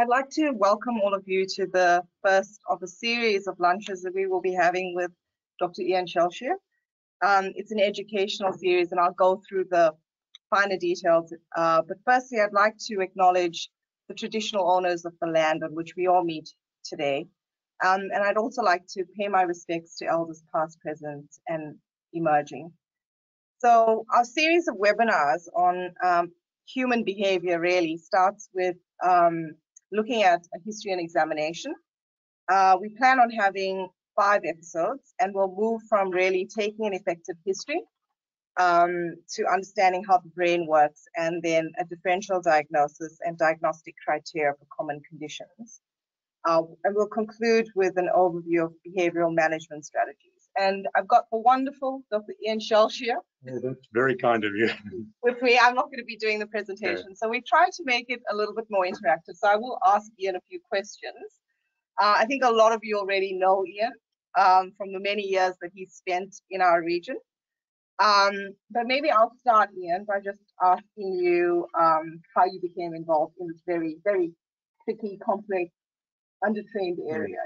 I'd like to welcome all of you to the first of a series of lunches that we will be having with Dr. Ian Shellshear. Um, it's an educational series and I'll go through the finer details. Uh, but firstly, I'd like to acknowledge the traditional owners of the land on which we all meet today. Um, and I'd also like to pay my respects to elders past, present, and emerging. So our series of webinars on um, human behavior really starts with um, looking at a history and examination. Uh, we plan on having five episodes and we'll move from really taking an effective history um, to understanding how the brain works and then a differential diagnosis and diagnostic criteria for common conditions. Uh, and we'll conclude with an overview of behavioral management strategies. And I've got the wonderful Dr. Ian Shellshear. Yeah, that's very kind of you. with me, I'm not going to be doing the presentation. So we try to make it a little bit more interactive. So I will ask Ian a few questions. Uh, I think a lot of you already know Ian um, from the many years that he spent in our region. Um, but maybe I'll start, Ian, by just asking you um, how you became involved in this very, very tricky, complex, undertrained area.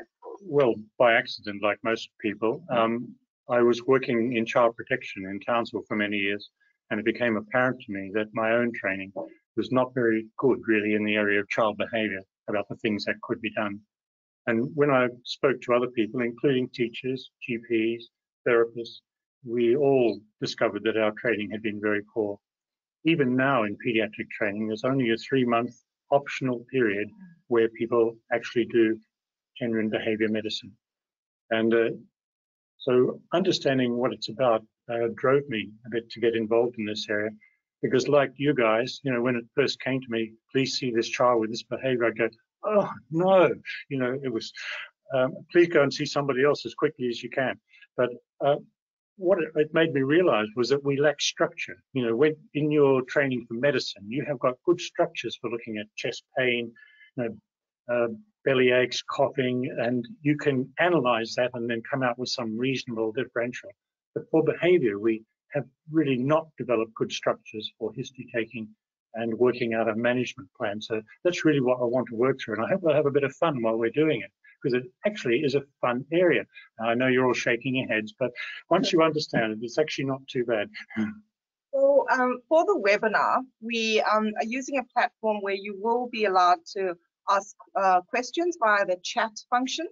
Well, by accident, like most people. Um, I was working in child protection in Townsville for many years, and it became apparent to me that my own training was not very good, really, in the area of child behaviour about the things that could be done. And when I spoke to other people, including teachers, GPs, therapists, we all discovered that our training had been very poor. Even now in pediatric training, there's only a three month optional period where people actually do genuine behavior medicine. And uh, so understanding what it's about uh, drove me a bit to get involved in this area. Because like you guys, you know, when it first came to me, please see this child with this behavior, I go, oh no, you know, it was, um, please go and see somebody else as quickly as you can. But uh, what it, it, made me realize was that we lack structure. You know, when in your training for medicine, you have got good structures for looking at chest pain, you know, uh, belly aches, coughing, and you can analyze that and then come out with some reasonable differential. But for behavior, we have really not developed good structures for history taking and working out a management plan. So that's really what I want to work through. And I hope we'll have a bit of fun while we're doing it because it actually is a fun area. Now, I know you're all shaking your heads, but once you understand it, it's actually not too bad. So um, for the webinar, we um, are using a platform where you will be allowed to ask uh, questions via the chat function.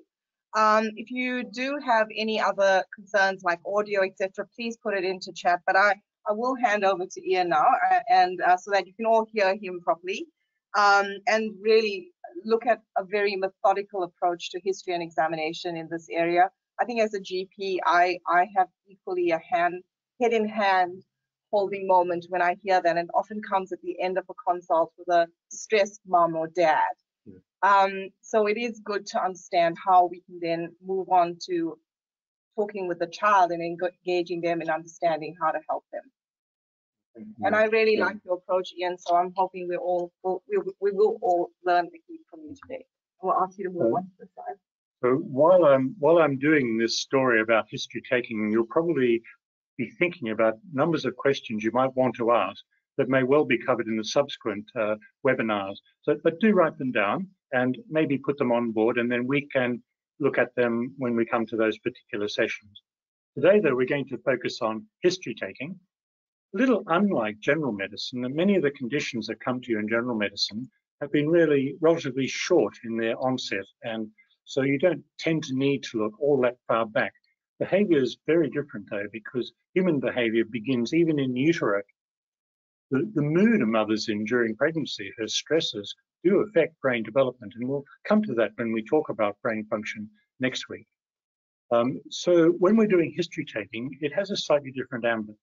Um, if you do have any other concerns like audio, etc., please put it into chat. But I, I will hand over to Ian now, uh, and uh, so that you can all hear him properly, um, and really look at a very methodical approach to history and examination in this area. I think as a GP, I, I have equally a hand, head in hand holding moment when I hear that, and often comes at the end of a consult with a stressed mom or dad. Um, so it is good to understand how we can then move on to talking with the child and engaging them in understanding how to help them. And I really yeah. like your approach, Ian. So I'm hoping we all will, we, we will all learn a heap from you today. We'll ask you to move on to the. So while I'm while I'm doing this story about history taking, you'll probably be thinking about numbers of questions you might want to ask that may well be covered in the subsequent uh, webinars. So, but do write them down and maybe put them on board, and then we can look at them when we come to those particular sessions. Today, though, we're going to focus on history taking, A little unlike general medicine, many of the conditions that come to you in general medicine have been really relatively short in their onset. And so you don't tend to need to look all that far back. Behavior is very different though, because human behavior begins even in utero. The, the mood a mother's in during pregnancy, her stresses do affect brain development. And we'll come to that when we talk about brain function next week. Um, so when we're doing history taking, it has a slightly different ambit.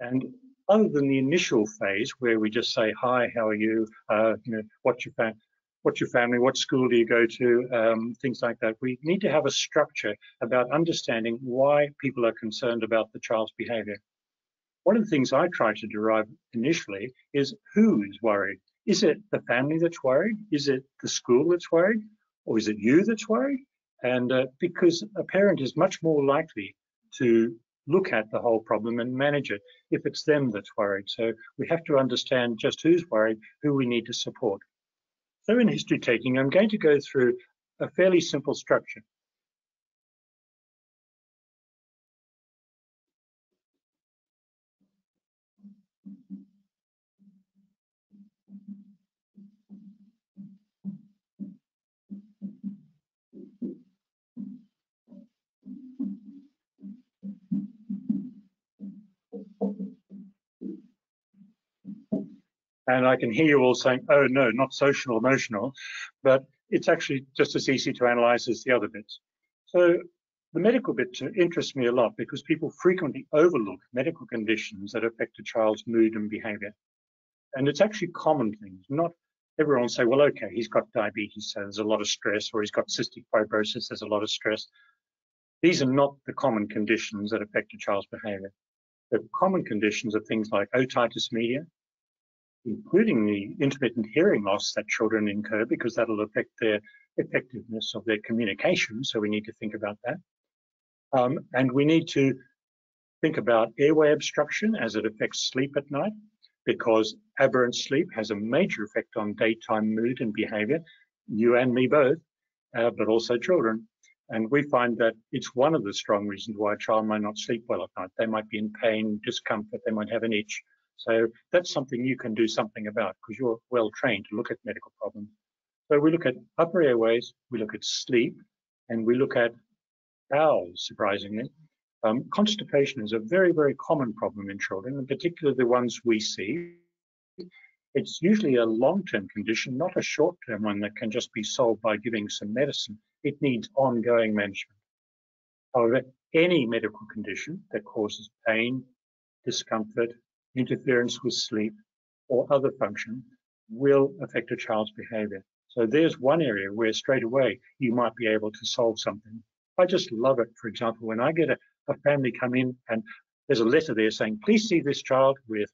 And other than the initial phase where we just say, hi, how are you? Uh, you know, what's your, fam- what's your family? What school do you go to? Um, things like that. We need to have a structure about understanding why people are concerned about the child's behavior. One of the things I try to derive initially is who is worried? Is it the family that's worried? Is it the school that's worried? Or is it you that's worried? And uh, because a parent is much more likely to look at the whole problem and manage it if it's them that's worried. So we have to understand just who's worried, who we need to support. So in history taking, I'm going to go through a fairly simple structure. And I can hear you all saying, oh no, not social emotional, but it's actually just as easy to analyze as the other bits. So the medical bit interests me a lot because people frequently overlook medical conditions that affect a child's mood and behavior. And it's actually common things, not everyone say, well, okay, he's got diabetes, so there's a lot of stress, or he's got cystic fibrosis, there's a lot of stress. These are not the common conditions that affect a child's behavior. The common conditions are things like otitis media, including the intermittent hearing loss that children incur because that'll affect their effectiveness of their communication. So we need to think about that. Um, and we need to think about airway obstruction as it affects sleep at night because aberrant sleep has a major effect on daytime mood and behavior, you and me both, uh, but also children. And we find that it's one of the strong reasons why a child might not sleep well at night. They might be in pain, discomfort, they might have an itch, so that's something you can do something about because you're well trained to look at medical problems. So we look at upper airways, we look at sleep, and we look at bowels, surprisingly. Um, constipation is a very, very common problem in children, and particularly the ones we see. It's usually a long-term condition, not a short-term one that can just be solved by giving some medicine. It needs ongoing management. However, any medical condition that causes pain, discomfort, interference with sleep, or other function will affect a child's behavior. So there's one area where straight away you might be able to solve something. I just love it. For example, when I get a, a family come in and there's a letter there saying, please see this child with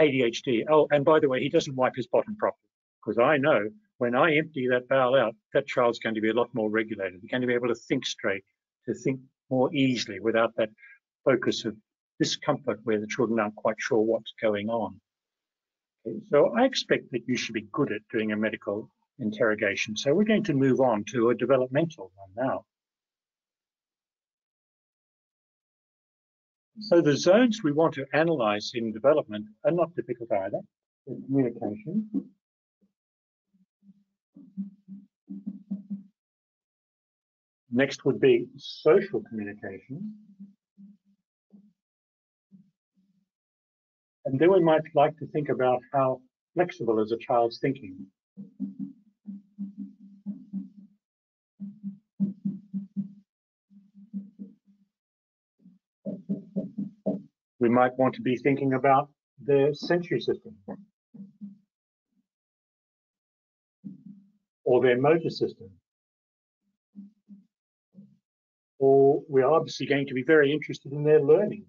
ADHD. Oh, and by the way, he doesn't wipe his bottom properly. Because I know when I empty that bowel out, that child's going to be a lot more regulated. They're going to be able to think straight, to think more easily without that focus of discomfort where the children aren't quite sure what's going on. So I expect that you should be good at doing a medical interrogation. So we're going to move on to a developmental one now. So the zones we want to analyze in development are not difficult either. communication. Next would be social communication. And then we might like to think about how flexible is a child's thinking. We might want to be thinking about their sensory system or their motor system. Or we're obviously going to be very interested in their learning.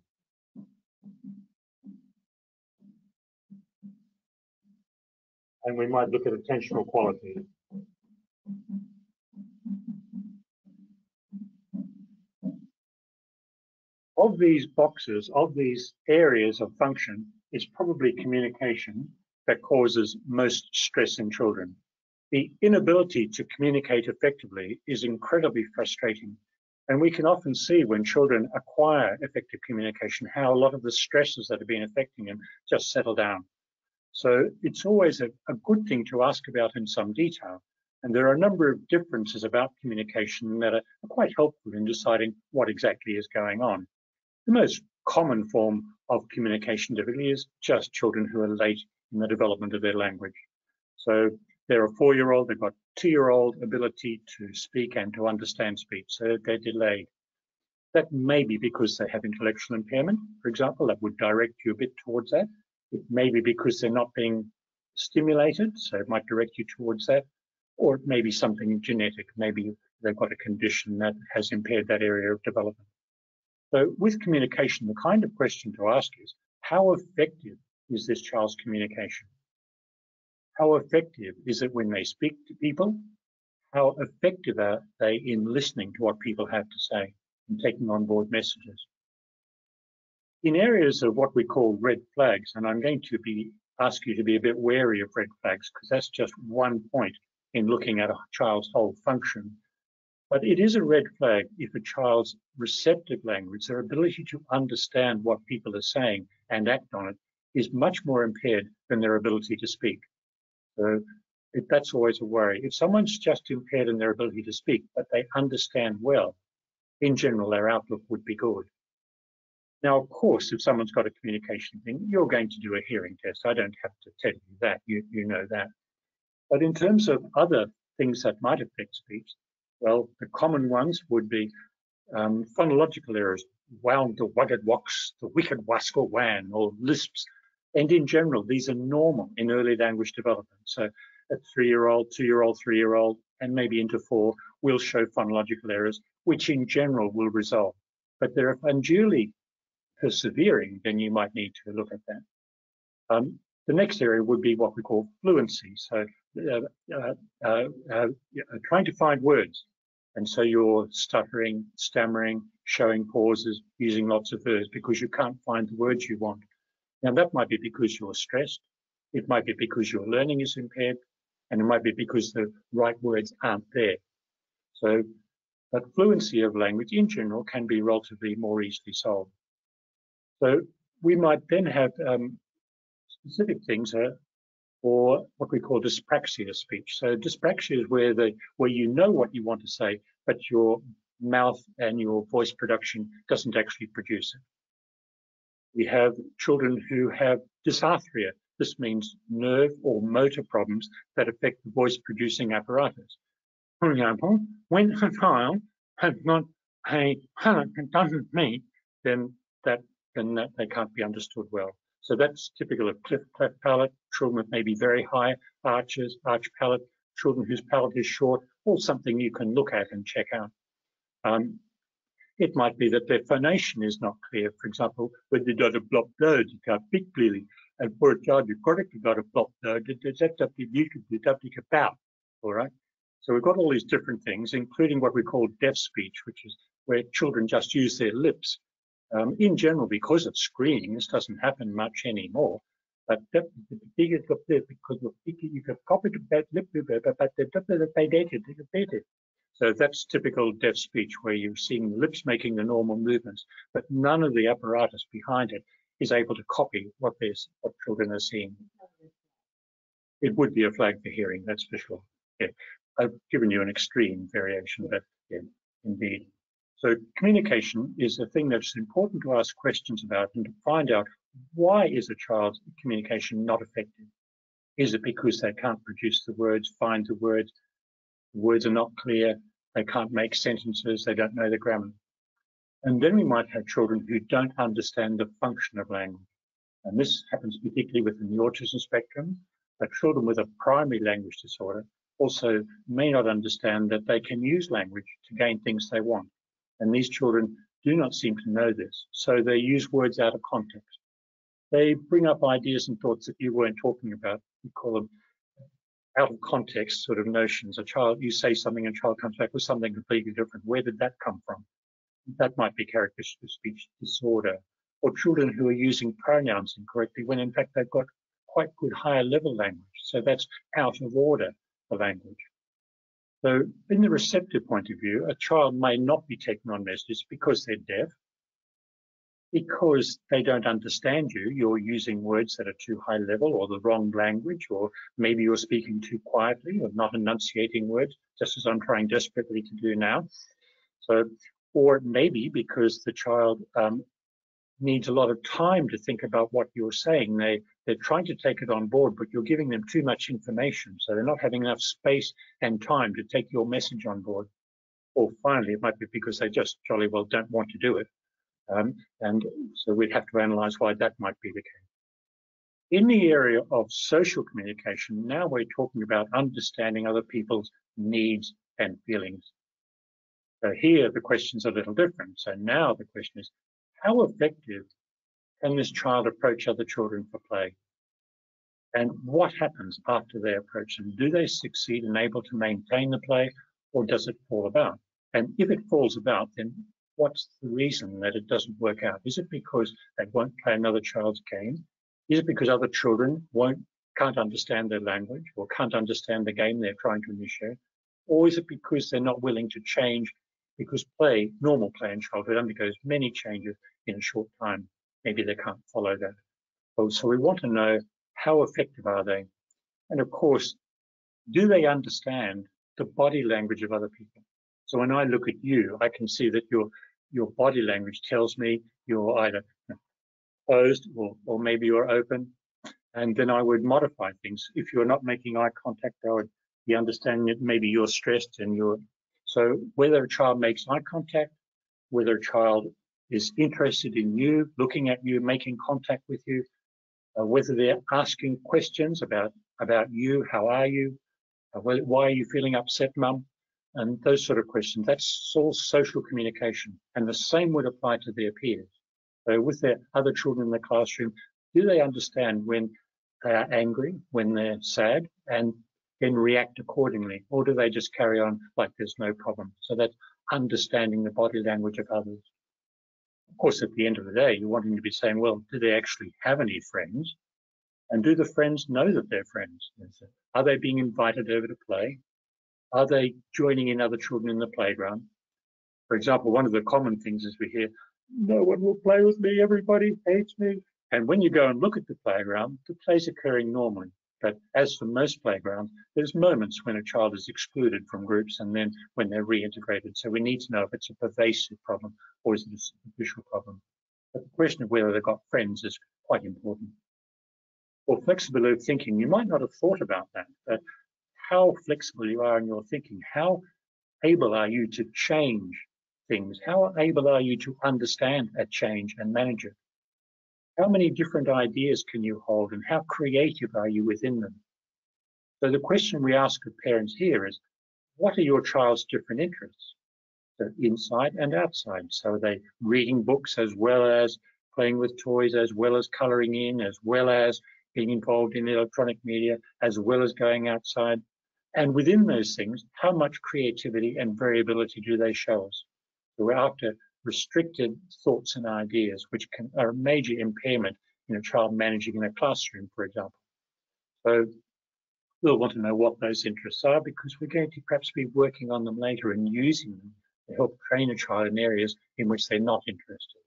And we might look at attentional quality. Of these boxes, of these areas of function, it's probably communication that causes most stress in children. The inability to communicate effectively is incredibly frustrating. And we can often see when children acquire effective communication how a lot of the stresses that have been affecting them just settle down. So it's always a, a good thing to ask about in some detail. And there are a number of differences about communication that are quite helpful in deciding what exactly is going on. The most common form of communication difficulty is just children who are late in the development of their language. So they're a four-year-old, they've got two-year-old ability to speak and to understand speech, so they're delayed. That may be because they have intellectual impairment, for example, that would direct you a bit towards that. It may be because they're not being stimulated, so it might direct you towards that, or it may be something genetic. Maybe they've got a condition that has impaired that area of development. So with communication, the kind of question to ask is, how effective is this child's communication? How effective is it when they speak to people? How effective are they in listening to what people have to say and taking on board messages? In areas of what we call red flags, and I'm going to be ask you to be a bit wary of red flags because that's just one point in looking at a child's whole function. But it is a red flag if a child's receptive language, their ability to understand what people are saying and act on it, is much more impaired than their ability to speak. So that's always a worry. If someone's just impaired in their ability to speak, but they understand well, in general, their outlook would be good. Now, of course, if someone's got a communication thing, you're going to do a hearing test. I don't have to tell you that, you, you know that. But in terms of other things that might affect speech, well, the common ones would be um, phonological errors, wound, the wugged wox, the wicked waskle wan, or lisps. And in general, these are normal in early language development. So a three-year-old, two-year-old, three-year-old, and maybe into four will show phonological errors, which in general will resolve. But they're unduly persevering, then you might need to look at that. Um, the next area would be what we call fluency. So uh, uh, uh, uh, trying to find words. And so you're stuttering, stammering, showing pauses, using lots of verbs because you can't find the words you want. Now that might be because you're stressed. It might be because your learning is impaired and it might be because the right words aren't there. So, but fluency of language in general can be relatively more easily solved. So we might then have um, specific things uh, for what we call dyspraxia speech. So dyspraxia is where the where you know what you want to say, but your mouth and your voice production doesn't actually produce it. We have children who have dysarthria. This means nerve or motor problems that affect the voice producing apparatus. For example, when a child has got a doesn't meet, then that that they can't be understood well. So that's typical of cleft, cleft palate, children with maybe very high arches, arch palate, children whose palate is short, or something you can look at and check out. Um, it might be that their phonation is not clear. For example, when they got a block nose, you can't speak clearly. And for a child who correctly got a block nose, it's up you could be about. All right. So we've got all these different things, including what we call deaf speech, which is where children just use their lips um, in general, because of screening, this doesn't happen much anymore. But the bigger because you can copy the. So that's typical deaf speech where you're seeing lips making the normal movements, but none of the apparatus behind it is able to copy what, what children are seeing. It would be a flag for hearing, that's for sure. Yeah. I've given you an extreme variation, but yeah, indeed. So communication is a thing that's important to ask questions about and to find out why is a child's communication not effective? Is it because they can't produce the words, find the words, words are not clear, they can't make sentences, they don't know the grammar? And then we might have children who don't understand the function of language. And this happens particularly within the autism spectrum, but children with a primary language disorder also may not understand that they can use language to gain things they want. And these children do not seem to know this. So they use words out of context. They bring up ideas and thoughts that you weren't talking about. We call them out of context sort of notions. A child, you say something and a child comes back with something completely different. Where did that come from? That might be characteristic of speech disorder. Or children who are using pronouns incorrectly when in fact they've got quite good higher level language. So that's out of order for language. So in the receptive point of view, a child may not be taking on messages because they're deaf, because they don't understand you. You're using words that are too high level or the wrong language, or maybe you're speaking too quietly or not enunciating words, just as I'm trying desperately to do now. So, or maybe because the child um, needs a lot of time to think about what you're saying. They they're trying to take it on board, but you're giving them too much information. So they're not having enough space and time to take your message on board. Or finally, it might be because they just jolly well don't want to do it. Um, and so we'd have to analyze why that might be the case. In the area of social communication, now we're talking about understanding other people's needs and feelings. So here the question's a little different. So now the question is, how effective can this child approach other children for play? And what happens after they approach them? Do they succeed and able to maintain the play or does it fall about? And if it falls about, then what's the reason that it doesn't work out? Is it because they won't play another child's game? Is it because other children won't can't understand their language or can't understand the game they're trying to initiate? Or is it because they're not willing to change? Because play, normal play in childhood undergoes many changes in a short time. Maybe they can't follow that. So we want to know how effective are they? And of course, do they understand the body language of other people? So when I look at you, I can see that your your body language tells me you're either closed or, or maybe you're open. And then I would modify things. If you're not making eye contact, I would be understanding that maybe you're stressed and you're so whether a child makes eye contact, whether a child is interested in you, looking at you, making contact with you, uh, whether they're asking questions about about you, how are you, uh, why are you feeling upset, mum, and those sort of questions. That's all social communication, and the same would apply to their peers. So with their other children in the classroom, do they understand when they are angry, when they're sad, and then react accordingly, or do they just carry on like there's no problem? So that's understanding the body language of others. Of course, at the end of the day, you're wanting to be saying, well, do they actually have any friends? And do the friends know that they're friends? Are they being invited over to play? Are they joining in other children in the playground? For example, one of the common things is we hear, no one will play with me, everybody hates me. And when you go and look at the playground, the play's occurring normally. But as for most playgrounds, there's moments when a child is excluded from groups and then when they're reintegrated. So we need to know if it's a pervasive problem or is it a superficial problem. But the question of whether they've got friends is quite important. Or flexibility of thinking, you might not have thought about that, but how flexible you are in your thinking, how able are you to change things, how able are you to understand a change and manage it? How many different ideas can you hold and how creative are you within them? So the question we ask of parents here is, what are your child's different interests? So inside and outside. So are they reading books as well as playing with toys, as well as coloring in, as well as being involved in electronic media, as well as going outside? And within those things, how much creativity and variability do they show us? So we're after restricted thoughts and ideas, which can, are a major impairment in a child managing in a classroom, for example. So we'll want to know what those interests are because we're going to perhaps be working on them later and using them to help train a child in areas in which they're not interested.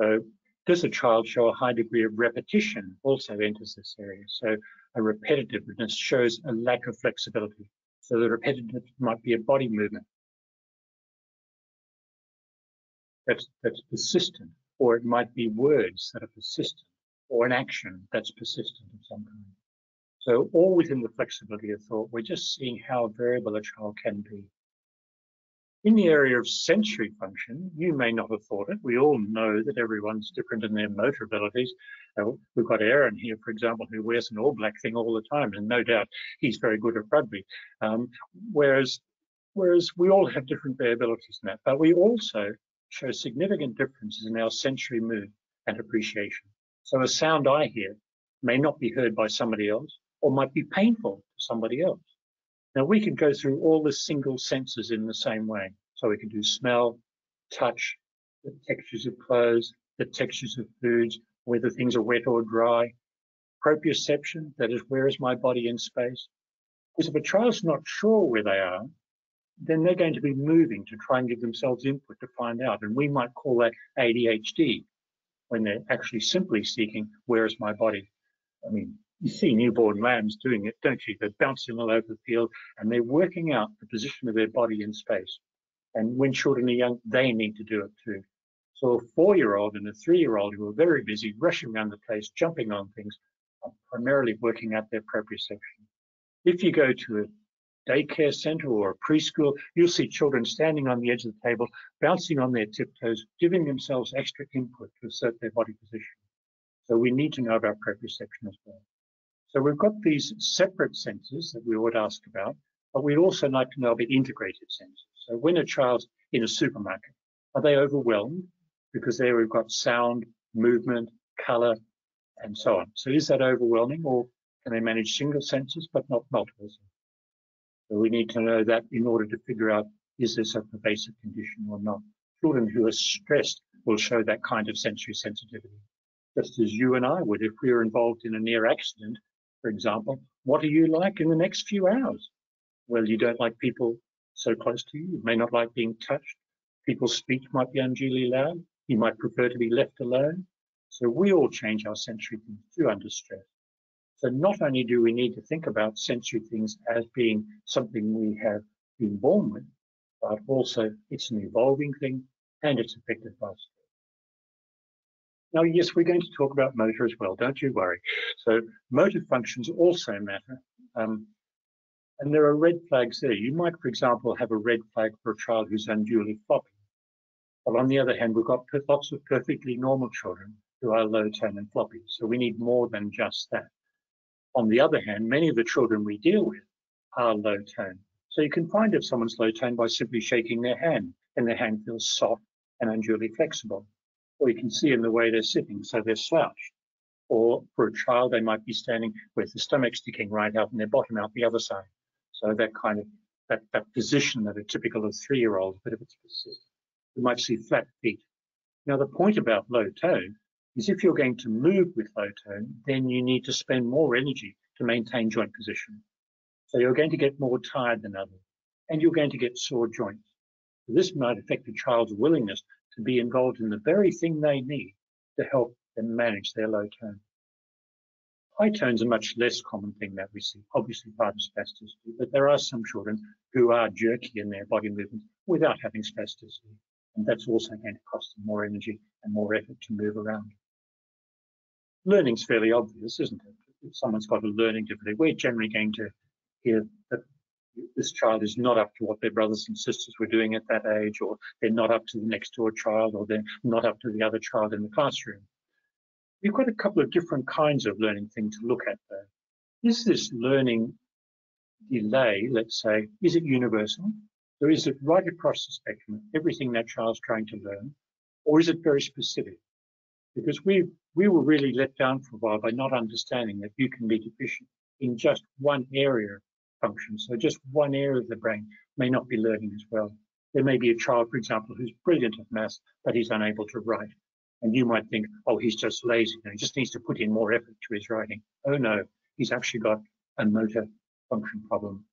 So does a child show a high degree of repetition also enters this area. So a repetitiveness shows a lack of flexibility. So the repetitive might be a body movement, that's, that's persistent, or it might be words that are persistent, or an action that's persistent of some kind. So all within the flexibility of thought, we're just seeing how variable a child can be. In the area of sensory function, you may not have thought it. We all know that everyone's different in their motor abilities. Uh, we've got Aaron here, for example, who wears an all black thing all the time, and no doubt he's very good at rugby. Um, whereas, whereas we all have different variabilities in that, but we also show significant differences in our sensory mood and appreciation. So a sound I hear may not be heard by somebody else or might be painful to somebody else. Now we can go through all the single senses in the same way. So we can do smell, touch, the textures of clothes, the textures of foods, whether things are wet or dry. Proprioception, that is, where is my body in space? Because if a child's not sure where they are, then they're going to be moving to try and give themselves input to find out. And we might call that ADHD when they're actually simply seeking, where is my body? I mean, you see newborn lambs doing it, don't you? They're bouncing all over the field and they're working out the position of their body in space. And when children are young, they need to do it too. So a four-year-old and a three-year-old who are very busy rushing around the place, jumping on things, are primarily working out their proprioception. If you go to a daycare center or a preschool, you'll see children standing on the edge of the table, bouncing on their tiptoes, giving themselves extra input to assert their body position. So we need to know about proprioception as well. So we've got these separate senses that we would ask about, but we'd also like to know about integrated senses. So when a child's in a supermarket, are they overwhelmed? Because there we've got sound, movement, color, and so on. So is that overwhelming or can they manage single senses but not multiple? So we need to know that in order to figure out is this a pervasive condition or not. Children who are stressed will show that kind of sensory sensitivity, just as you and I would if we were involved in a near accident For example, what are you like in the next few hours? Well, you don't like people so close to you. You may not like being touched. People's speech might be unduly loud. You might prefer to be left alone. So we all change our sensory things too under stress. So not only do we need to think about sensory things as being something we have been born with, but also it's an evolving thing and it's affected by stress. Now, yes, we're going to talk about motor as well, don't you worry. So motor functions also matter. Um, and there are red flags there. You might, for example, have a red flag for a child who's unduly floppy. But on the other hand, we've got lots of perfectly normal children who are low tone and floppy. So we need more than just that. On the other hand, many of the children we deal with are low tone. So you can find if someone's low tone by simply shaking their hand and their hand feels soft and unduly flexible. Or you can see in the way they're sitting, so they're slouched. Or for a child, they might be standing with the stomach sticking right out and their bottom out the other side. So that kind of that, that position that are typical of three-year-olds, but if it's persistent, you might see flat feet. Now the point about low tone is if you're going to move with low tone, then you need to spend more energy to maintain joint position. So you're going to get more tired than others, and you're going to get sore joints. So this might affect a child's willingness to be involved in the very thing they need to help them manage their low tone. High tones a much less common thing that we see, obviously part of spasticity, but there are some children who are jerky in their body movements without having spasticity. And that's also going to cost them more energy and more effort to move around. Learning's fairly obvious, isn't it? If someone's got a learning difficulty, we're generally going to hear that this child is not up to what their brothers and sisters were doing at that age, or they're not up to the next door child, or they're not up to the other child in the classroom. We've got a couple of different kinds of learning thing to look at though. Is this learning delay, let's say, is it universal? Or is it right across the spectrum, everything that child's trying to learn? Or is it very specific? Because we, we were really let down for a while by not understanding that you can be deficient in just one area function. So just one area of the brain may not be learning as well. There may be a child, for example, who's brilliant at maths, but he's unable to write. And you might think, oh, he's just lazy. he just needs to put in more effort to his writing. Oh no, he's actually got a motor function problem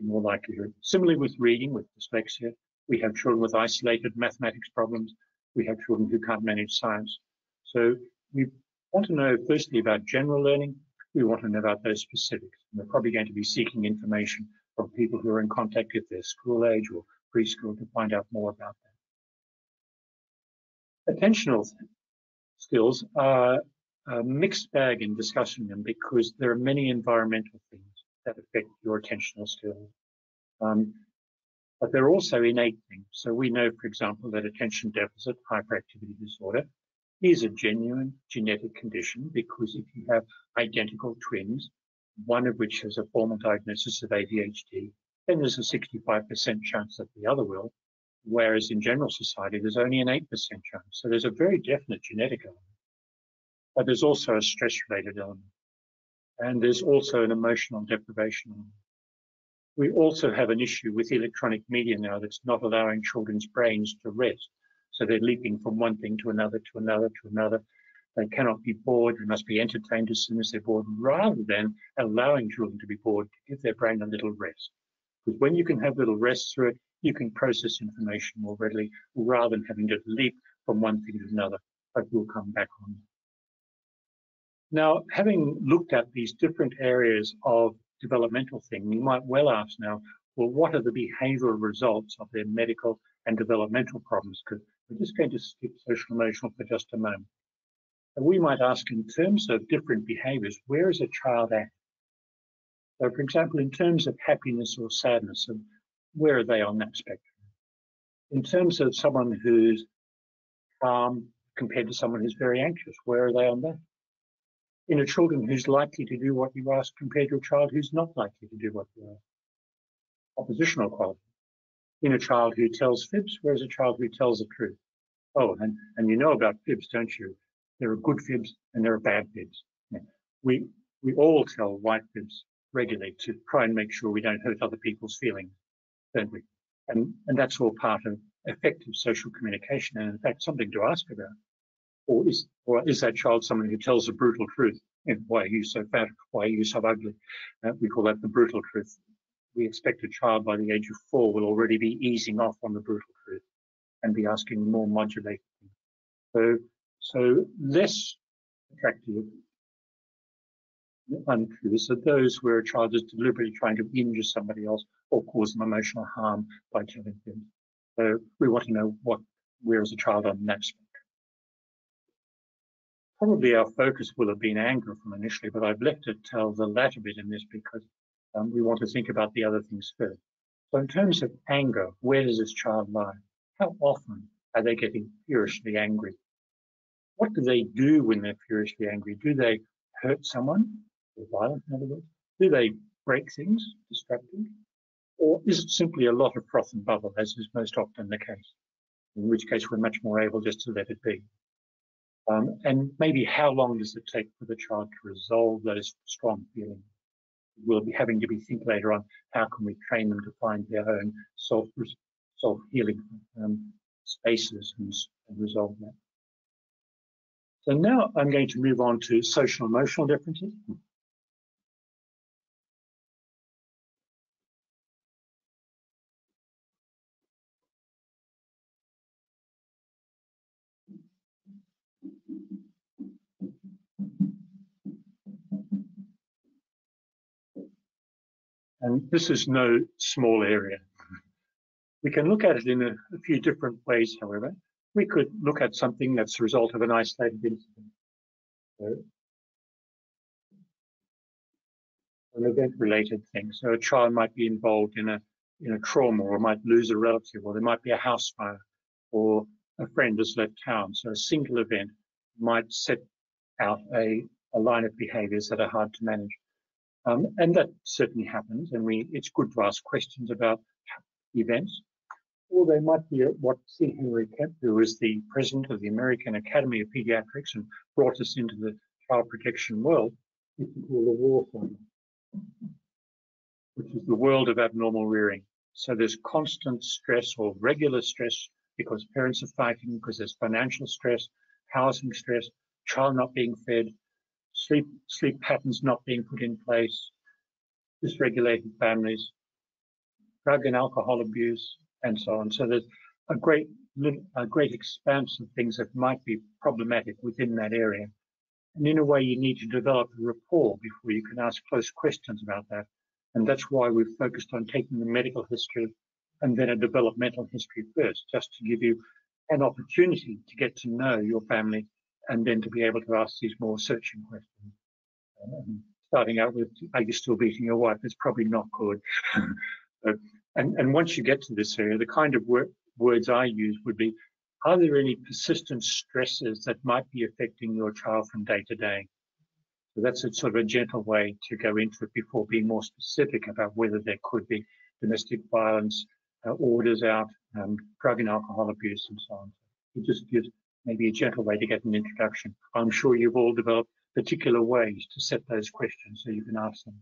in more likelihood. Similarly with reading, with dyslexia, we have children with isolated mathematics problems. We have children who can't manage science. So we want to know firstly about general learning. We want to know about those specifics. And we're probably going to be seeking information from people who are in contact with their school age or preschool to find out more about that. Attentional skills are a mixed bag in discussing them because there are many environmental things that affect your attentional skills. Um, but they're also innate things. So we know, for example, that attention deficit hyperactivity disorder is a genuine genetic condition because if you have identical twins, one of which has a formal diagnosis of ADHD, then there's a 65% chance that the other will, whereas in general society, there's only an 8% chance. So there's a very definite genetic element. But there's also a stress-related element. And there's also an emotional deprivation element. We also have an issue with electronic media now that's not allowing children's brains to rest. So they're leaping from one thing to another, to another, to another. They cannot be bored. They must be entertained as soon as they're bored, rather than allowing children to be bored to give their brain a little rest. Because when you can have little rest through it, you can process information more readily rather than having to leap from one thing to another. But we'll come back on. Now, having looked at these different areas of developmental thing, you might well ask now, well, what are the behavioral results of their medical and developmental problems? Because we're just going to skip social emotional for just a moment. And we might ask in terms of different behaviors, where is a child at? So for example, in terms of happiness or sadness, and where are they on that spectrum? In terms of someone who's calm compared to someone who's very anxious, where are they on that? In a children who's likely to do what you ask compared to a child who's not likely to do what you ask. Oppositional quality. In a child who tells fibs, whereas a child who tells the truth. Oh, and, and you know about fibs, don't you? There are good fibs and there are bad fibs. We, we all tell white fibs regularly to try and make sure we don't hurt other people's feelings don't we? And, and that's all part of effective social communication and in fact something to ask about. Or is, or is that child someone who tells a brutal truth And why are you so fat? Why are you so ugly? Uh, we call that the brutal truth. We expect a child by the age of four will already be easing off on the brutal truth and be asking more modulated. So, so less attractive untruths are those where a child is deliberately trying to injure somebody else or cause them emotional harm by telling them. So we want to know what where is a child on that spectrum. Probably our focus will have been anger from initially, but I've left it till the latter bit in this because um, we want to think about the other things first. So in terms of anger, where does this child lie? How often are they getting furiously angry? What do they do when they're furiously angry? Do they hurt someone? Or violent, in other words? Do they break things, distracting? Or is it simply a lot of froth and bubble, as is most often the case? In which case, we're much more able just to let it be. Um, and maybe how long does it take for the child to resolve those strong feelings? We'll be having to be think later on how can we train them to find their own self self healing um, spaces and, and resolve that. So now I'm going to move on to social emotional differences. And this is no small area. We can look at it in a, a, few different ways, however. We could look at something that's the result of an isolated incident. So, an event-related thing. So a child might be involved in a in a trauma or might lose a relative or there might be a house fire or a friend has left town. So a single event might set out a, a line of behaviors that are hard to manage. Um, and that certainly happens, and we it's good to ask questions about events. Or they might be what C. Henry Kempe, who was the president of the American Academy of Pediatrics and brought us into the child protection world, to call the war zone, which is the world of abnormal rearing. So there's constant stress or regular stress because parents are fighting, because there's financial stress, housing stress, child not being fed, sleep sleep patterns not being put in place, dysregulated families, drug and alcohol abuse, and so on. So there's a great a great expanse of things that might be problematic within that area. And in a way, you need to develop a rapport before you can ask close questions about that. And that's why we've focused on taking the medical history and then a developmental history first, just to give you an opportunity to get to know your family and then to be able to ask these more searching questions. Um, starting out with, are you still beating your wife? It's probably not good. and, and once you get to this area, the kind of wor words I use would be, are there any persistent stresses that might be affecting your child from day to day? So that's a sort of a gentle way to go into it before being more specific about whether there could be domestic violence, uh, orders out, um, drug and alcohol abuse, and so on. It just gives maybe a gentle way to get an introduction. I'm sure you've all developed particular ways to set those questions so you can ask them.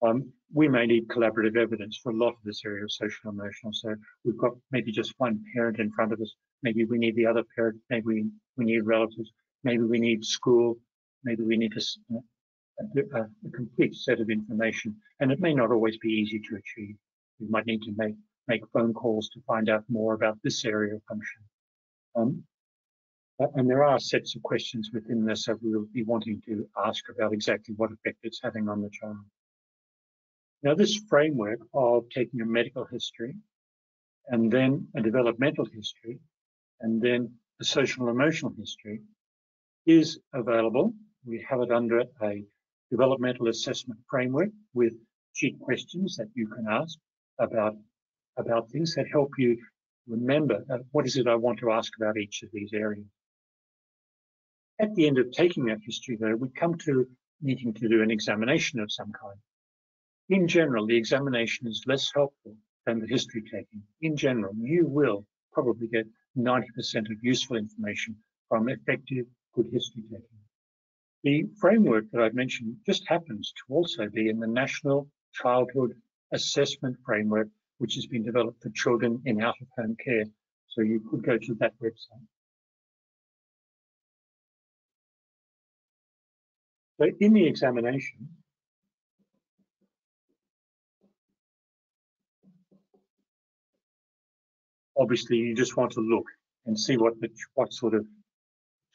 Um, we may need collaborative evidence for a lot of this area of social emotional. So we've got maybe just one parent in front of us. Maybe we need the other parent. Maybe we, we need relatives. Maybe we need school. Maybe we need a, a, a complete set of information. And it may not always be easy to achieve. We might need to make, make phone calls to find out more about this area of function. Um, and there are sets of questions within this that we'll be wanting to ask about exactly what effect it's having on the child. Now, this framework of taking a medical history and then a developmental history and then a social emotional history is available. We have it under a developmental assessment framework with cheat questions that you can ask about, about things that help you remember uh, what is it I want to ask about each of these areas. At the end of taking that history, though, we come to needing to do an examination of some kind. In general, the examination is less helpful than the history taking. In general, you will probably get 90% of useful information from effective, good history taking. The framework that I've mentioned just happens to also be in the National Childhood Assessment Framework, which has been developed for children in out-of-home care. So you could go to that website. So in the examination, obviously you just want to look and see what the what sort of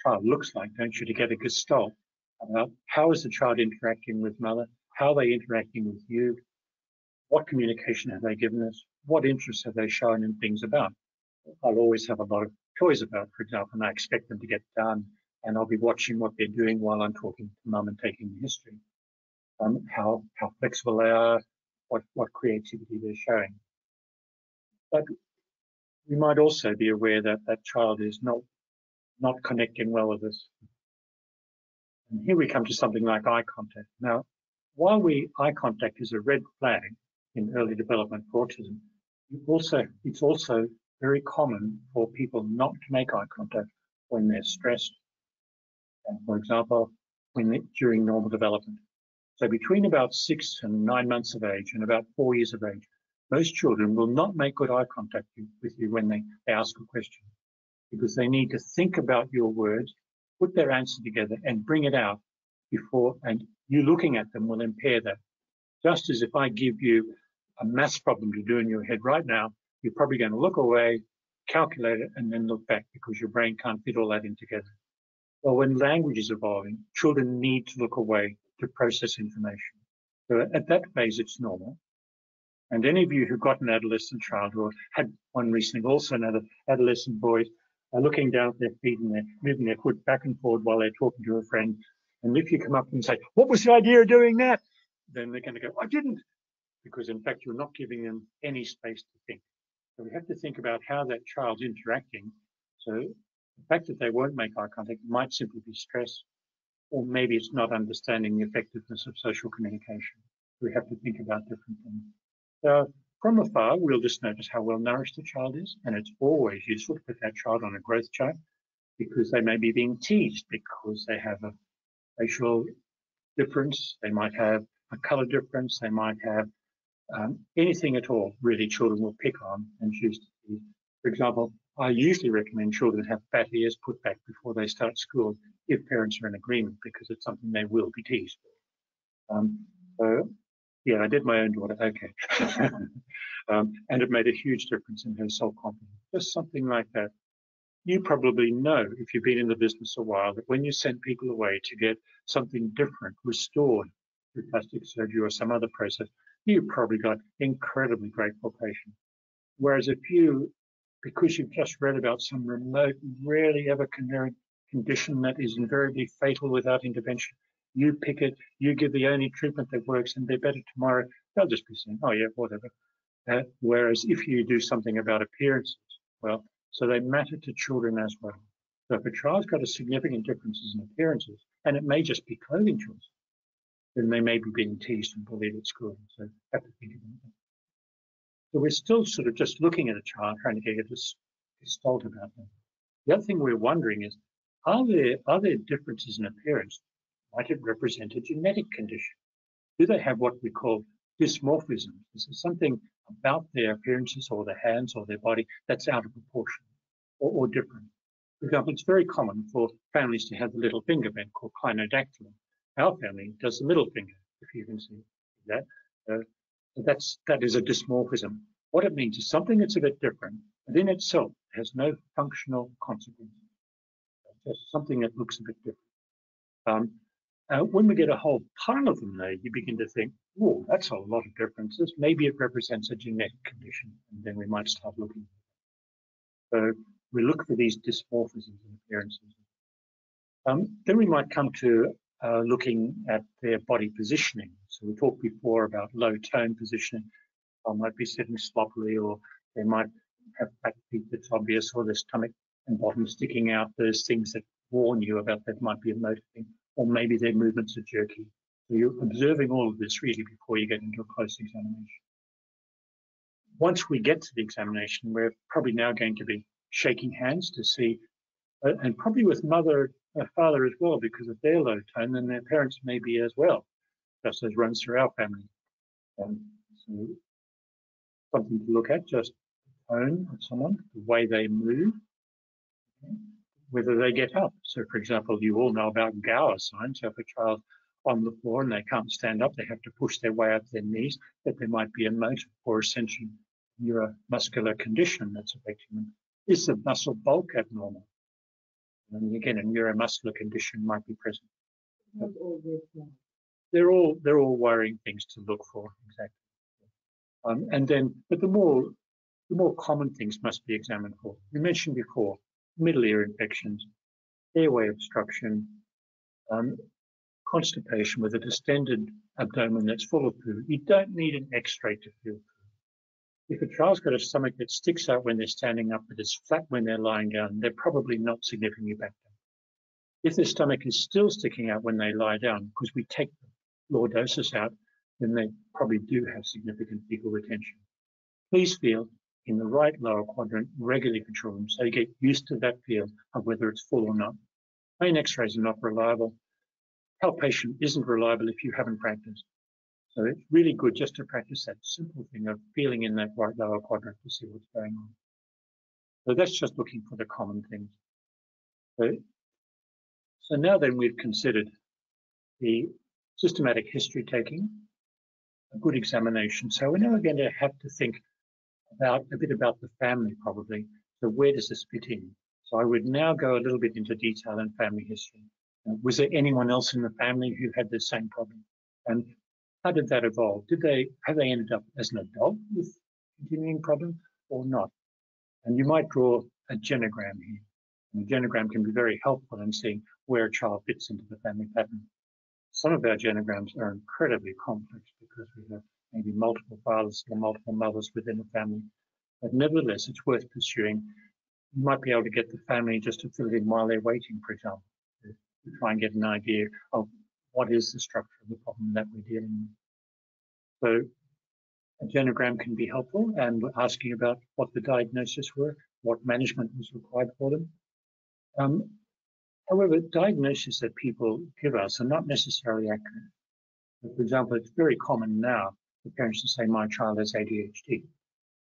child looks like, don't you, to get a gestalt about how is the child interacting with mother, how are they interacting with you, what communication have they given us, what interests have they shown in things about. I'll always have a lot of toys about, for example, and I expect them to get done, and I'll be watching what they're doing while I'm talking to mum and taking the history. Um, how how flexible they are, what what creativity they're showing. But we might also be aware that that child is not not connecting well with us. And here we come to something like eye contact. Now, while we eye contact is a red flag in early development for autism, also it's also very common for people not to make eye contact when they're stressed. For example, when during normal development. So between about six and nine months of age and about four years of age, most children will not make good eye contact with you when they, they ask a question because they need to think about your words, put their answer together and bring it out before, and you looking at them will impair that. Just as if I give you a maths problem to do in your head right now, you're probably going to look away, calculate it, and then look back because your brain can't fit all that in together. Well, when language is evolving, children need to look away to process information. So at that phase, it's normal. And any of you who've got an adolescent child or had one recently, also another adolescent boy, are looking down at their feet and they're moving their foot back and forward while they're talking to a friend. And if you come up and say, what was the idea of doing that? Then they're going to go, I didn't. Because in fact, you're not giving them any space to think. So we have to think about how that child's interacting. So the fact that they won't make eye contact might simply be stress, or maybe it's not understanding the effectiveness of social communication. We have to think about different things. So from afar, we'll just notice how well nourished the child is, and it's always useful to put that child on a growth chart because they may be being teased because they have a facial difference, they might have a color difference, they might have um, anything at all, really, children will pick on and choose to tease. For example, I usually recommend children have fat ears put back before they start school if parents are in agreement because it's something they will be teased. Um, so yeah, I did my own daughter. Okay. um, and it made a huge difference in her self-confidence. Just something like that. You probably know, if you've been in the business a while, that when you send people away to get something different restored through plastic surgery or some other process, you probably got incredibly grateful patients. Whereas if you, because you've just read about some remote, rarely ever condition that is invariably fatal without intervention, you pick it, you give the only treatment that works, and they're better tomorrow. They'll just be saying, oh, yeah, whatever. Uh, whereas if you do something about appearances, well, so they matter to children as well. So if a child's got a significant differences in appearances, and it may just be clothing choice, then they may be being teased and bullied at school. So have to think about that. So we're still sort of just looking at a child, trying to get a gestalt about them. The other thing we're wondering is, are there are there differences in appearance might it represent a genetic condition? Do they have what we call dysmorphism? Is there something about their appearances or their hands or their body that's out of proportion or, or different? For example, it's very common for families to have the little finger bent called clinodactyly. Our family does the middle finger, if you can see that. Uh, that's, that is a dysmorphism. What it means is something that's a bit different, but in itself has no functional consequence. Just something that looks a bit different. Um, uh, when we get a whole pile of them though, you begin to think, oh, that's a lot of differences. Maybe it represents a genetic condition, and then we might start looking. So we look for these dysmorphisms and appearances. Um, then we might come to uh, looking at their body positioning. So we talked before about low tone positioning. They might be sitting sloppily, or they might have back feet that's obvious, or their stomach and bottom sticking out. There's things that warn you about that might be a motor thing or maybe their movements are jerky. So you're observing all of this really before you get into a close examination. Once we get to the examination, we're probably now going to be shaking hands to see, uh, and probably with mother and father as well, because if they're low tone, then their parents may be as well, just as runs through our family. Um, so something to look at, just tone of someone, the way they move. Whether they get up. So, for example, you all know about Gowers' sign. So if a child on the floor and they can't stand up, they have to push their way up their knees, that there might be a motor or essentially neuromuscular condition that's affecting them. Is the muscle bulk abnormal? And again, a neuromuscular condition might be present. They're all they're all worrying things to look for, exactly. Um, and then, but the more the more common things must be examined for. We mentioned before, middle ear infections, airway obstruction, um, constipation with a distended abdomen that's full of poo. You don't need an x-ray to feel poo. If a child's got a stomach that sticks out when they're standing up but is flat when they're lying down, they're probably not significantly back down. If their stomach is still sticking out when they lie down, because we take the lordosis out, then they probably do have significant fecal retention. Please feel in the right lower quadrant regularly control them, so you get used to that feel of whether it's full or not. Plain x-rays are not reliable. Palpation isn't reliable if you haven't practiced. So it's really good just to practice that simple thing of feeling in that right lower quadrant to see what's going on. So that's just looking for the common things. So, so now then we've considered the systematic history taking, a good examination. So we're now going to have to think about a bit about the family probably. So where does this fit in? So I would now go a little bit into detail in family history. Was there anyone else in the family who had the same problem? And how did that evolve? Did they have they ended up as an adult with continuing problem or not? And you might draw a genogram here. And a genogram can be very helpful in seeing where a child fits into the family pattern. Some of our genograms are incredibly complex because we have maybe multiple fathers or multiple mothers within a family. But nevertheless, it's worth pursuing. You might be able to get the family just to fill it in while they're waiting, for example, to, to try and get an idea of what is the structure of the problem that we're dealing with. So a genogram can be helpful and asking about what the diagnosis were, what management was required for them. Um, however, diagnoses that people give us are not necessarily accurate. For example, it's very common now for parents to say, my child has ADHD.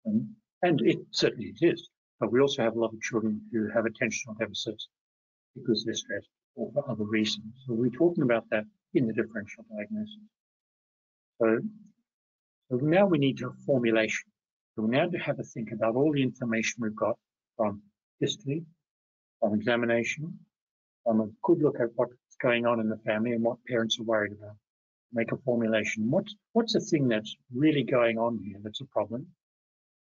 And it certainly is. But we also have a lot of children who have attentional deficits because they're stressed or for other reasons. So we're talking about that in the differential diagnosis. So, so now we need to formulation. So we now to have a think about all the information we've got from history, from examination, from a good look at what's going on in the family and what parents are worried about make a formulation. What's, what's the thing that's really going on here that's a problem?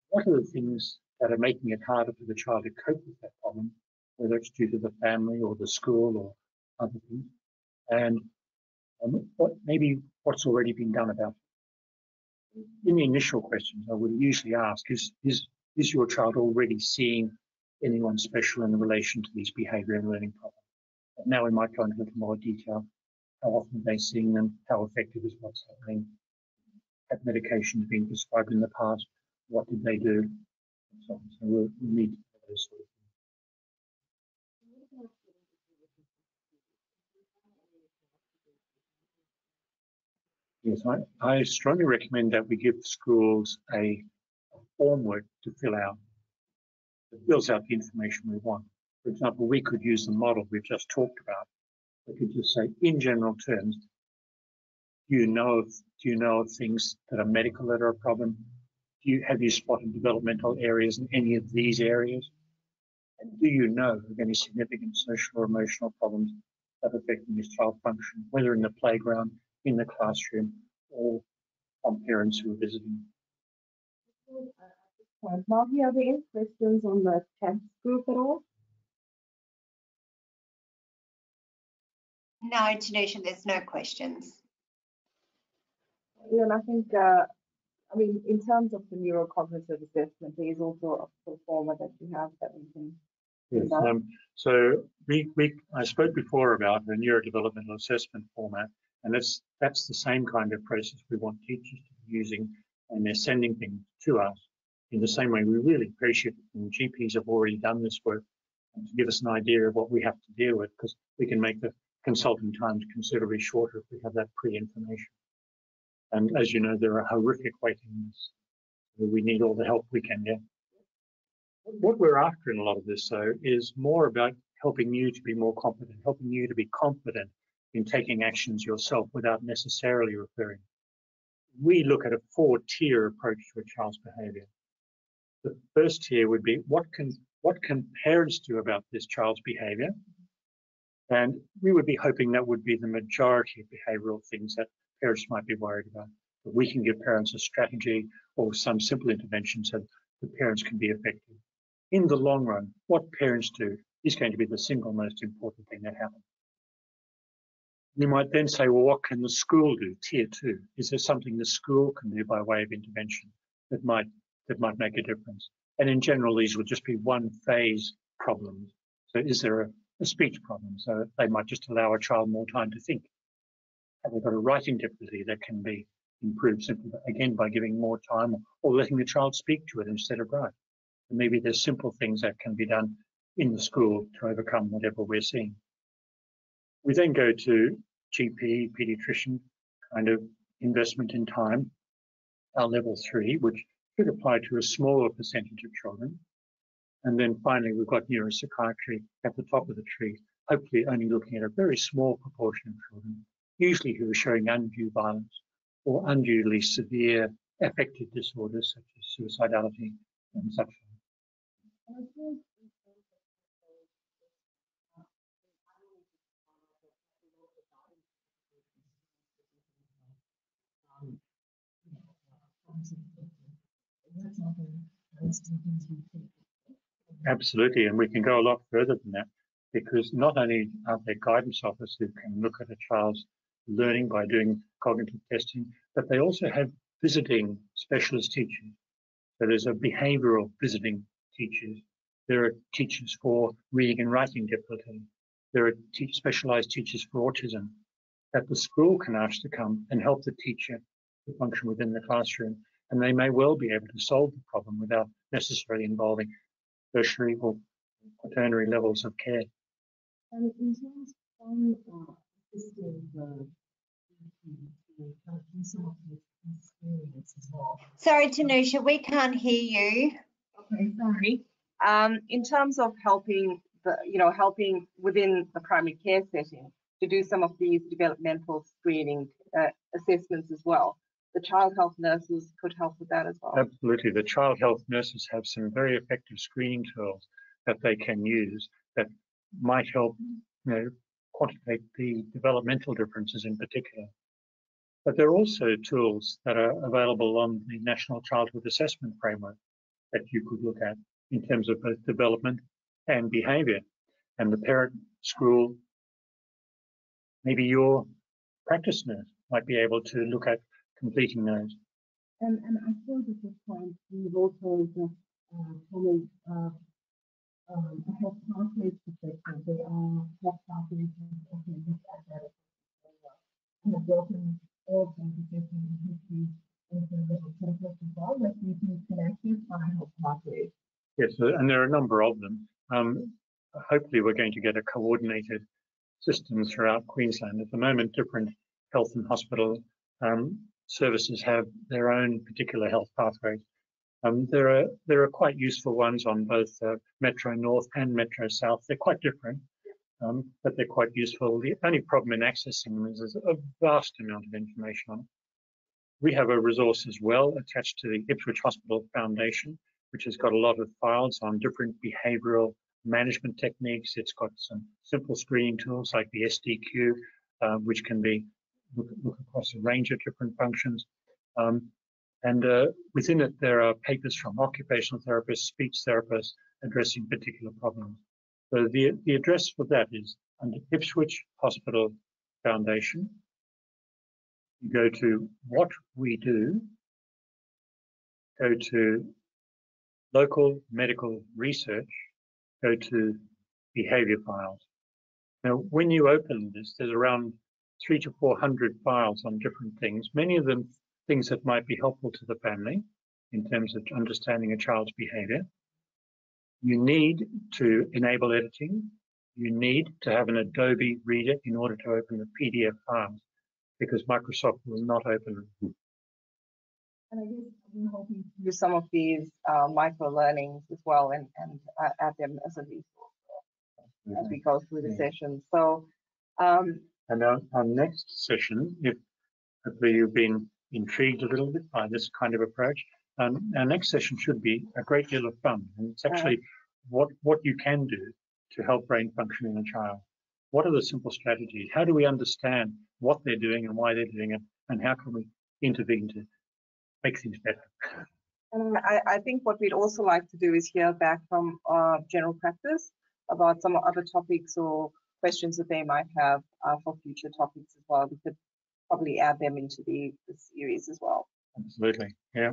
What are the things that are making it harder for the child to cope with that problem, whether it's due to the family or the school or other things? And um, what maybe what's already been done about it. In the initial questions, I would usually ask, is, is, is your child already seeing anyone special in relation to these behavior and learning problems? But now we might go into a little more detail how often are they seeing them, how effective is what's happening, have medications been prescribed in the past, what did they do, so. So we'll, we need those sort of Yes, I, I strongly recommend that we give schools a, a form work to fill out that fills out the information we want. For example, we could use the model we've just talked about We could just say, in general terms, do you know of, do you know of things that are medical that are a problem? Do you have you spotted developmental areas in any of these areas? And do you know of any significant social or emotional problems that are affecting this child function, whether in the playground, in the classroom, or from parents who are visiting? Uh, Margie, are there any questions on the test group at all? No, Tanisha, there's no questions. Yeah, and I think, uh, I mean, in terms of the neurocognitive assessment, there is also a format that you have that we can. Yes, um, so we, we, I spoke before about the neurodevelopmental assessment format, and that's, that's the same kind of process we want teachers to be using and they're sending things to us. In the same way, we really appreciate it when GPs have already done this work to give us an idea of what we have to deal with, because we can make the consulting times considerably shorter if we have that pre-information. And as you know, there are horrific waiting lists. So we need all the help we can get. What we're after in a lot of this, though, is more about helping you to be more competent, helping you to be confident in taking actions yourself without necessarily referring. We look at a four-tier approach to a child's behaviour. The first tier would be what can what can parents do about this child's behaviour? And we would be hoping that would be the majority of behavioural things that parents might be worried about. But we can give parents a strategy or some simple intervention so the parents can be effective. In the long run, what parents do is going to be the single most important thing that happens. You might then say, well, what can the school do? Tier two. Is there something the school can do by way of intervention that might that might make a difference? And in general, these would just be one phase problems. So is there a, a speech problem? So they might just allow a child more time to think. Have they got a writing difficulty that can be improved simply again by giving more time or letting the child speak to it instead of write? And maybe there's simple things that can be done in the school to overcome whatever we're seeing. We then go to GP, pediatrician kind of investment in time, our level three, which should apply to a smaller percentage of children. And then finally, we've got neuropsychiatry at the top of the tree, hopefully only looking at a very small proportion of children, usually who are showing undue violence or unduly severe affective disorders such as suicidality and such. Absolutely, and we can go a lot further than that because not only are there guidance officers who can look at a child's learning by doing cognitive testing, but they also have visiting specialist teachers. So there's a behavioral visiting teachers. There are teachers for reading and writing difficulty. There are te specialized teachers for autism that the school can ask to come and help the teacher to function within the classroom. And they may well be able to solve the problem without necessarily involving tertiary or quaternary levels of care. And in terms of uh, assisting the to kind of do some of this experience as well. Sorry, Tanusha, we can't hear you. Okay, sorry. Um, in terms of helping the, you know, helping within the primary care setting to do some of these developmental screening uh, assessments as well. The child health nurses could help with that as well. Absolutely. The child health nurses have some very effective screening tools that they can use that might help you know, quantitate the developmental differences in particular. But there are also tools that are available on the National Childhood Assessment Framework that you could look at in terms of both development and behavior. And the parent school, maybe your practice nurse might be able to look at completing those. And, and I suppose at this point, we've also just uh, uh, um, health pathways perspective, there are health pathways look at that and have broken all of those assessment and history into little templates as well that you can connect with by health pathways. Yes, and there are a number of them. Um, hopefully, we're going to get a coordinated system throughout Queensland. At the moment, different health and hospital um, services have their own particular health pathways. Um, there are there are quite useful ones on both uh, Metro North and Metro South. They're quite different, um, but they're quite useful. The only problem in accessing them is there's a vast amount of information on it. We have a resource as well attached to the Ipswich Hospital Foundation, which has got a lot of files on different behavioral management techniques. It's got some simple screening tools like the SDQ, uh, which can be look, look, across a range of different functions. Um, and uh, within it, there are papers from occupational therapists, speech therapists addressing particular problems. So the, the address for that is under Ipswich Hospital Foundation. You go to what we do, go to local medical research, go to behavior files. Now, when you open this, there's around three to 400 files on different things, many of them things that might be helpful to the family in terms of understanding a child's behavior. You need to enable editing. You need to have an Adobe reader in order to open the PDF files because Microsoft will not open them. And I guess we're hoping to do some of these uh, micro learnings as well and, and uh, add them as a resource as we go through the Yeah. session. So um, And our, our next session, if hopefully you've been intrigued a little bit by this kind of approach, um, our next session should be a great deal of fun. And it's actually what, what you can do to help brain function in a child. What are the simple strategies? How do we understand what they're doing and why they're doing it? And how can we intervene to make things better? And I, I think what we'd also like to do is hear back from uh, general practice about some other topics or questions that they might have uh, for future topics as well. We could probably add them into the, the series as well. Absolutely. Yeah.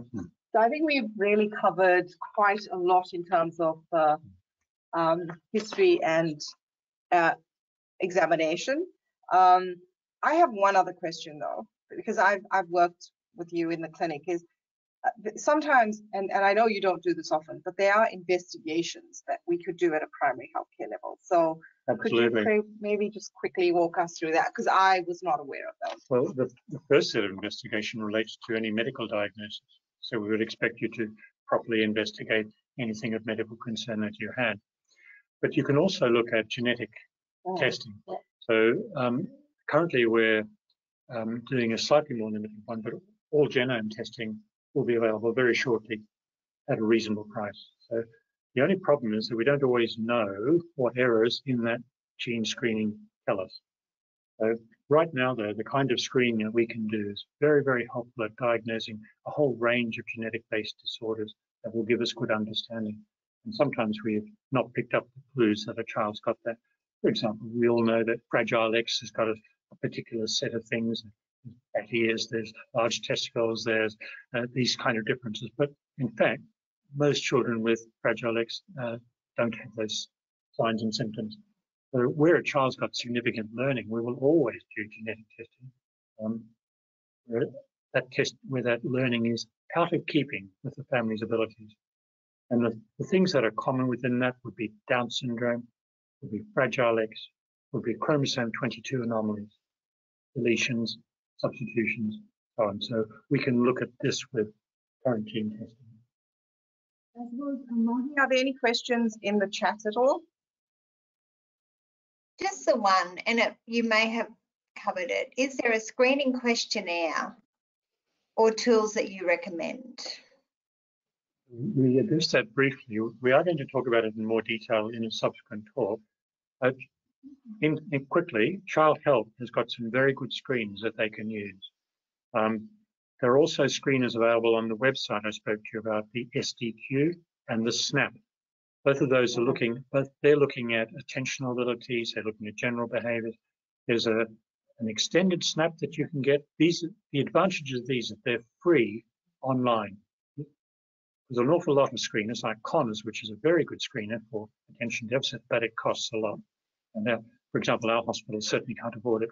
So I think we've really covered quite a lot in terms of uh, um, history and uh, examination. Um, I have one other question though, because I've I've worked with you in the clinic. Is sometimes, and and I know you don't do this often, but there are investigations that we could do at a primary healthcare level. So Absolutely. could you maybe just quickly walk us through that? Because I was not aware of those. Well, the, the first set of investigation relates to any medical diagnosis. So we would expect you to properly investigate anything of medical concern that you had. But you can also look at genetic Oh, testing. yeah. So um, currently we're um, doing a slightly more limited one, but all genome testing will be available very shortly at a reasonable price. So the only problem is that we don't always know what errors in that gene screening tell us. So right now, though, the kind of screening that we can do is very, very helpful at diagnosing a whole range of genetic-based disorders that will give us good understanding. And sometimes we've not picked up the clues that a child's got that. For example, we all know that Fragile X has got a, a particular set of things. There's large testicles, there's uh, these kind of differences. But in fact, most children with Fragile X uh, don't have those signs and symptoms. So where a child's got significant learning, we will always do genetic testing. Um, where that test where that learning is out of keeping with the family's abilities. And the, the things that are common within that would be Down syndrome, would be Fragile X, would be chromosome 22 anomalies, deletions, substitutions, so on. So we can look at this with current gene testing. I suppose, Marty, Are there any questions in the chat at all? Just the one, and it, you may have covered it. Is there a screening questionnaire or tools that you recommend? We addressed that briefly. We are going to talk about it in more detail in a subsequent talk. Uh, in, in quickly, Child Health has got some very good screens that they can use. Um, there are also screeners available on the website I spoke to you about, the SDQ and the SNAP. Both of those are looking, both they're looking at attentional abilities, they're looking at general behaviors. There's a an extended SNAP that you can get. These the advantages of these, is they're free online. There's an awful lot of screeners like Conners, which is a very good screener for attention deficit, but it costs a lot. And for example, our hospital certainly can't afford it.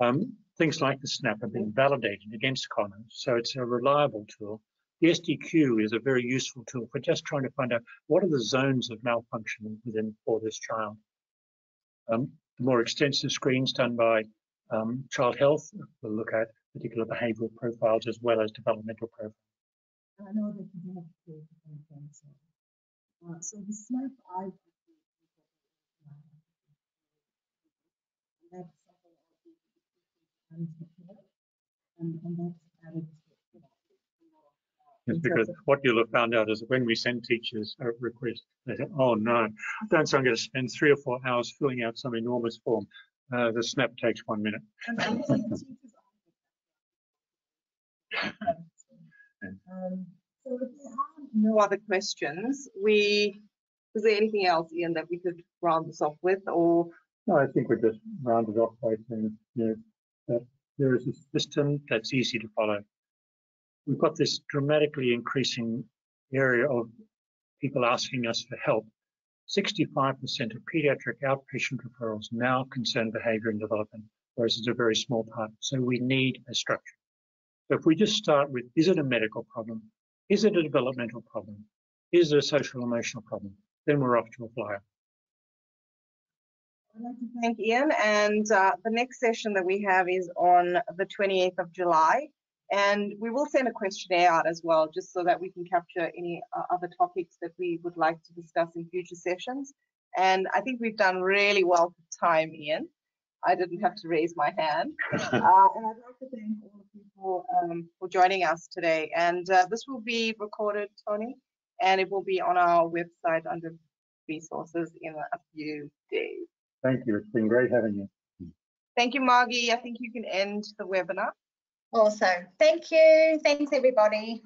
Um, things like the SNAP have been validated against Conners, so it's a reliable tool. The SDQ is a very useful tool for just trying to find out what are the zones of malfunction within for this child. Um, the more extensive screens done by um, Child Health will look at particular behavioural profiles as well as developmental profiles. I know that you have to do. Uh, so the SNAP, I. That's something I think is important, and, and that's added to, you know, Yes, because what you'll have found out is that when we send teachers a request, they say, oh no, don't say I'm going to spend three or four hours filling out some enormous form. Uh, the snap takes one minute. And I think the teachers are- Um, so if there are No no other questions. We, is there anything else, Ian, that we could round this off with or I think we're just rounded off by saying, you know, that there is a system that's easy to follow. We've got this dramatically increasing area of people asking us for help. 65% of pediatric outpatient referrals now concern behavior and development, whereas it's a very small part. So we need a structure. So if we just start with, is it a medical problem? Is it a developmental problem? Is it a social emotional problem? Then we're off to a flyer. I'd like to thank Ian, and uh, the next session that we have is on the 28th of July. And we will send a questionnaire out as well, just so that we can capture any uh, other topics that we would like to discuss in future sessions. And I think we've done really well for time, Ian. I didn't have to raise my hand. Uh, and I'd like to thank all of you for, um, for joining us today. And uh, this will be recorded, Tony, and it will be on our website under resources in a few days. Thank you. It's been great having you. Thank you, Margie. I think you can end the webinar. Also, thank you. Thanks, everybody.